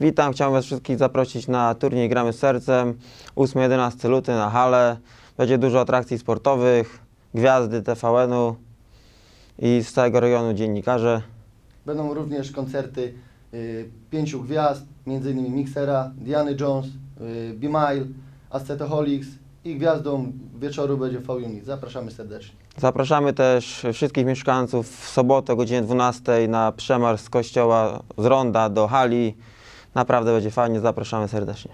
Witam, chciałem Was wszystkich zaprosić na turniej Gramy z Sercem 8-11 luty na hale. Będzie dużo atrakcji sportowych, gwiazdy TVN-u i z całego rejonu dziennikarze. Będą również koncerty y, pięciu gwiazd, m.in. Mixera, Diany Jones, y, B-Mile, Ascetoholics i gwiazdą wieczoru będzie V-Unit. Zapraszamy serdecznie. Zapraszamy też wszystkich mieszkańców w sobotę o godzinie 12 na przemarsz z kościoła z Ronda do hali. Naprawdę będzie fajnie, zapraszamy serdecznie.